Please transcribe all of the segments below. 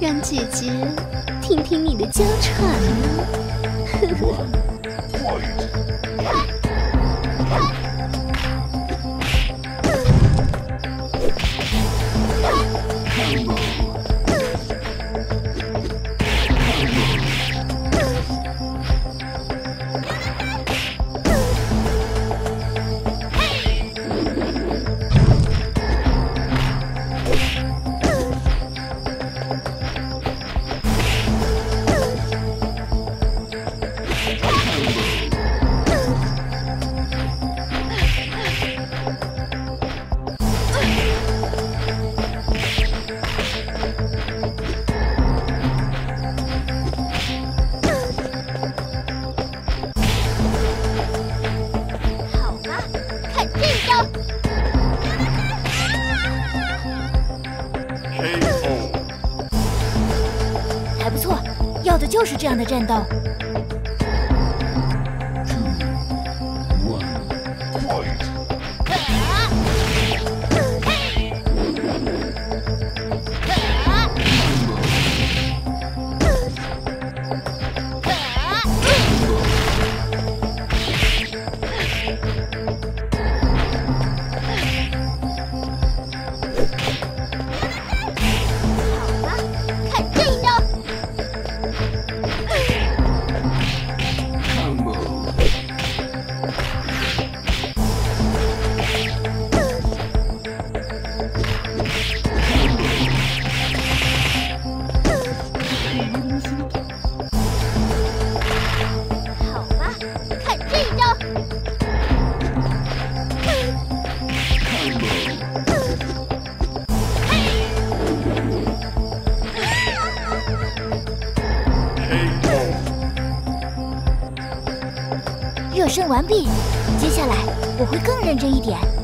让姐姐听听你的娇喘呢，呵。的战斗。审完毕，接下来我会更认真一点。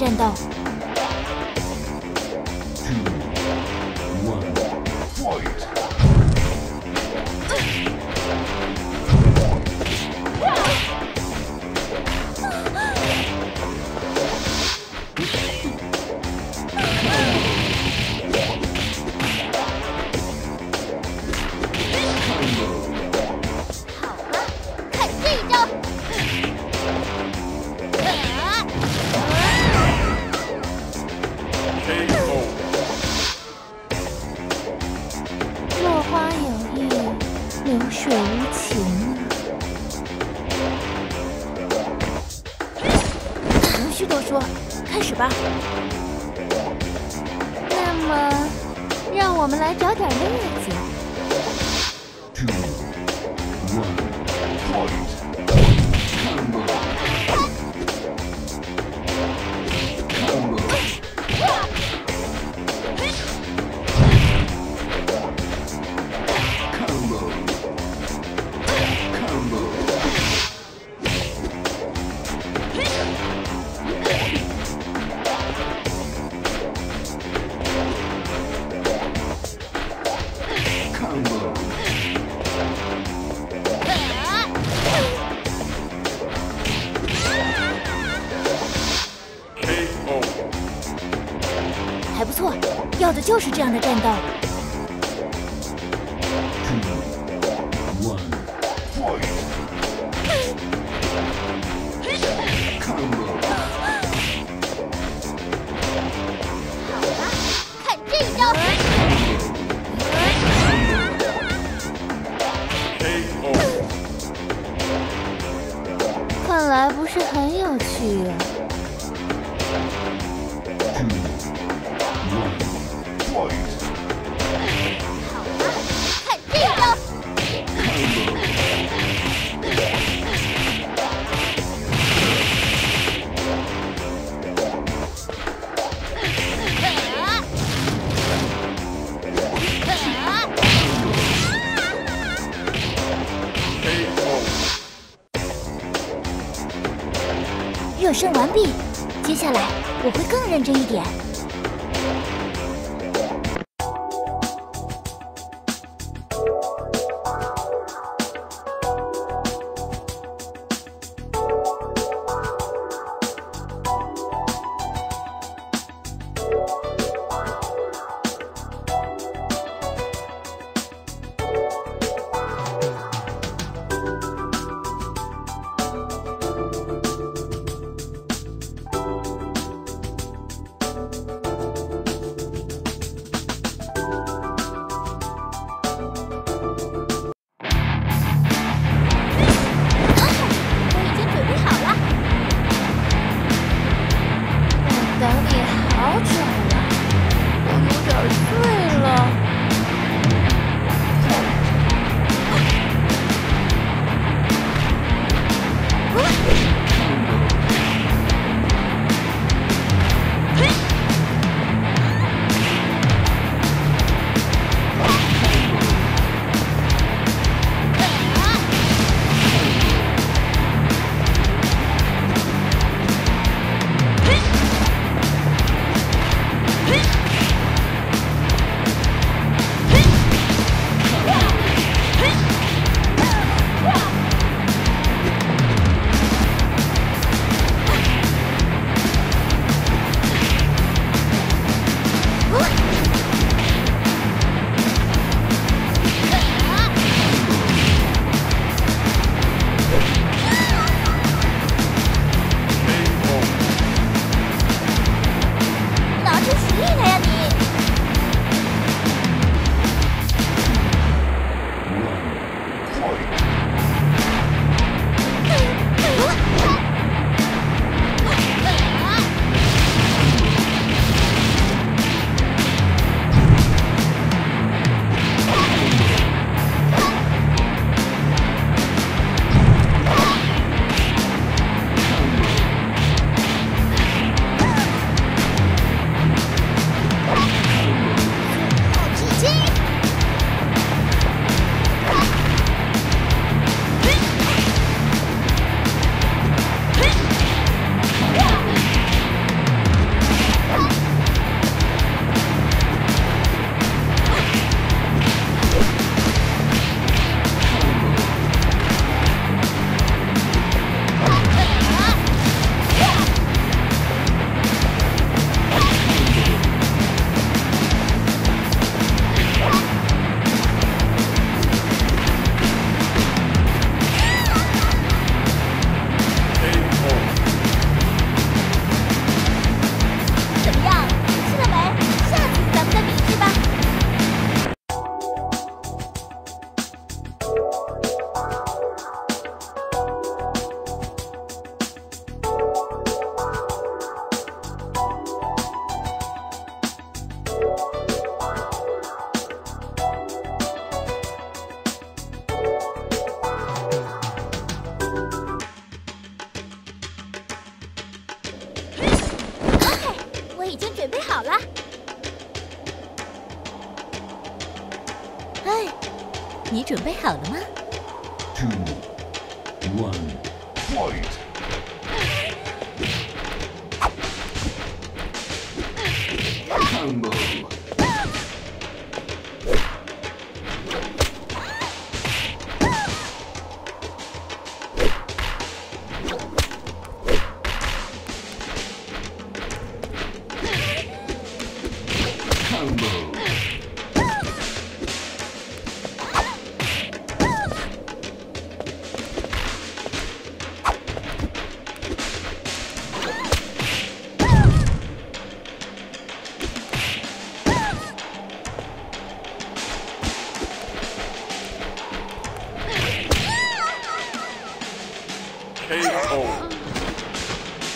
战斗。我们来找点乐子 two one fight. one.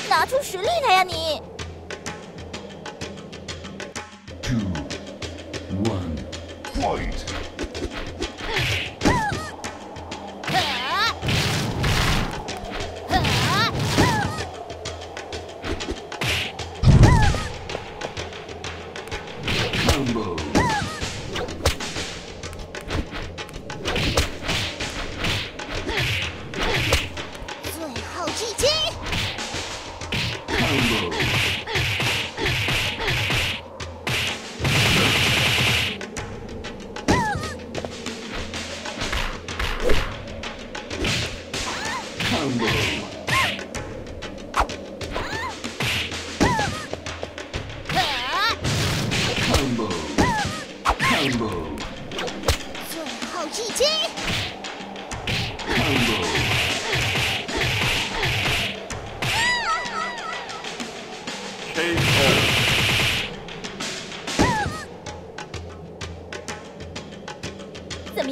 拿出实力来呀你！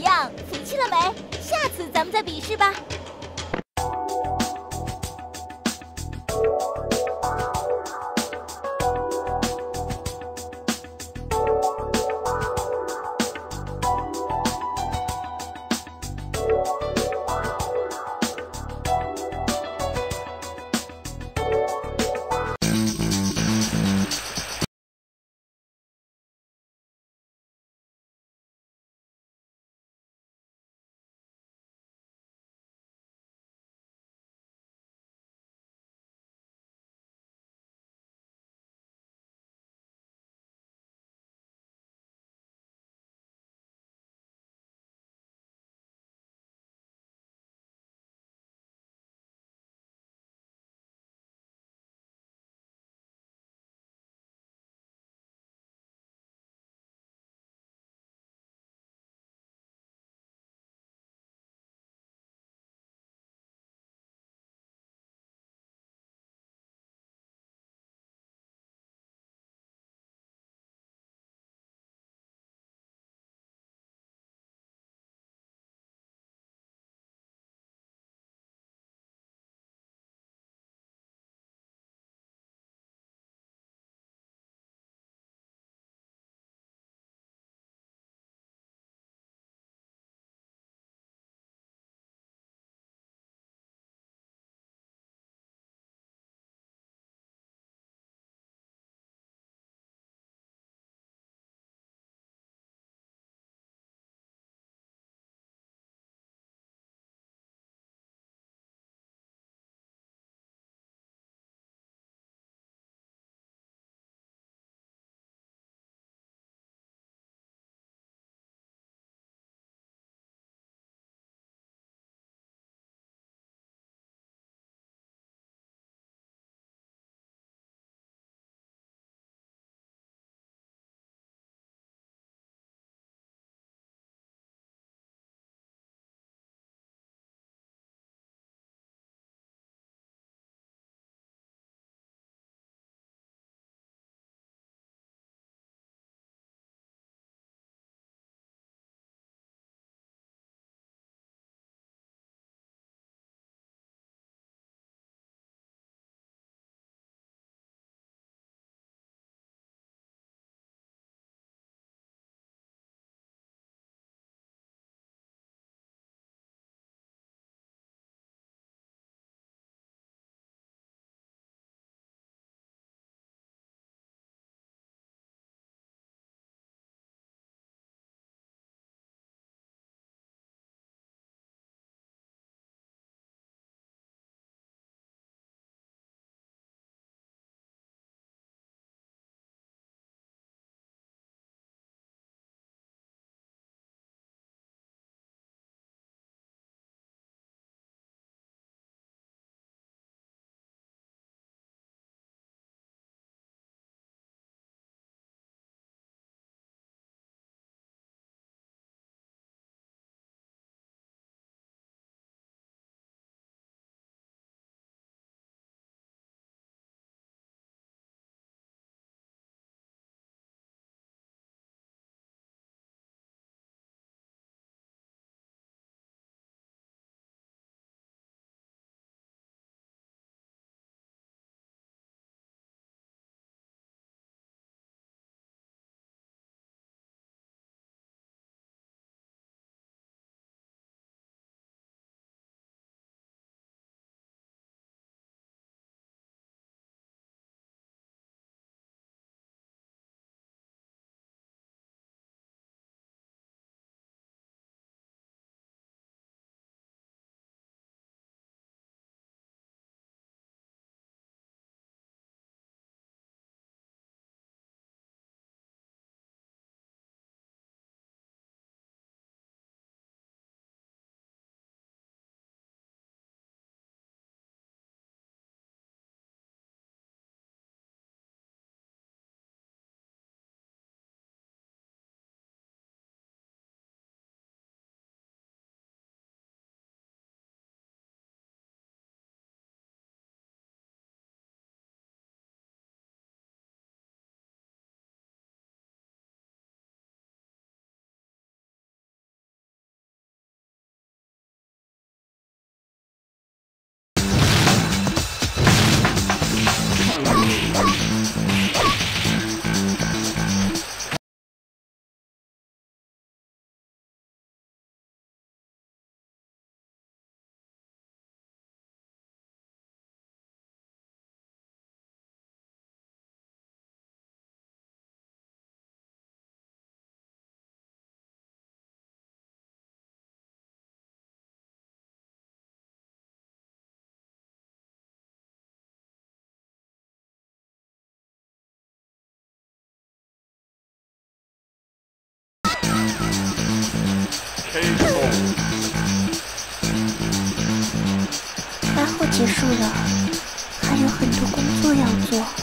样，服气了没？下次咱们再比试吧。然后结束了还有很多工作要做。